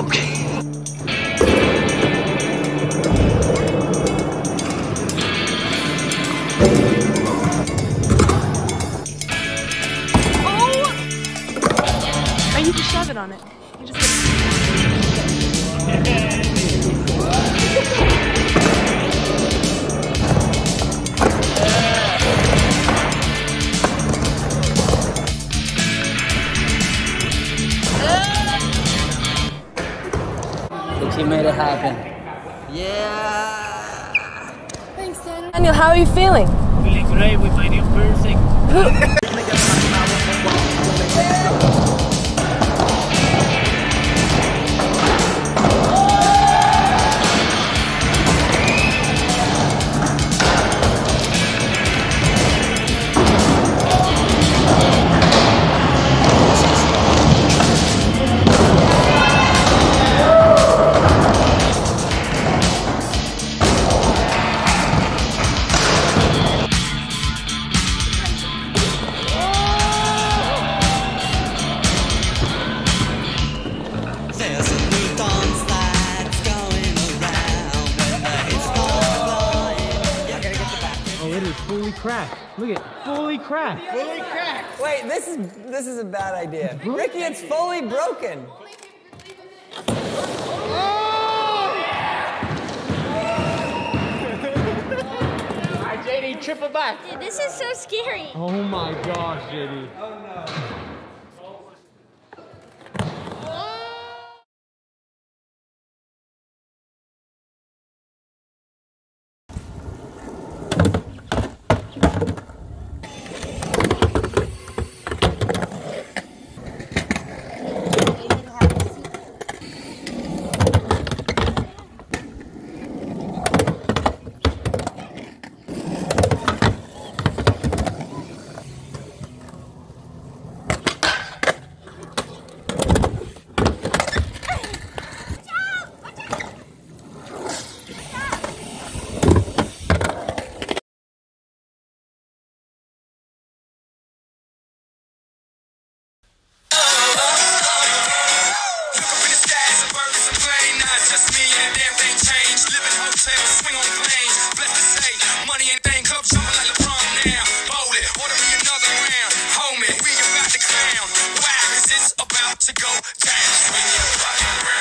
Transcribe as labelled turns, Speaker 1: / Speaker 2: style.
Speaker 1: Okay.
Speaker 2: Oh! And you can shove it on it. You just
Speaker 3: Think she made it happen. Yeah!
Speaker 2: Thanks, Daniel. Daniel, how are you feeling?
Speaker 4: Feeling great with my new piercing. Fully cracked. Look at fully cracked. Fully cracked.
Speaker 5: Wait, this is this is a bad idea. Ricky, it's fully broken.
Speaker 4: JD, triple back.
Speaker 6: Dude, this is so scary.
Speaker 4: Oh my gosh, JD.
Speaker 7: Look oh, just me and a damn thing changed. Live in hotels, swing on planes. Blessed to say, money ain't thing, club jumping like LeBron now. Bowl it, order me another round. Homie, we about to clown. Wow, 'cause it's about to go down. Swing your body.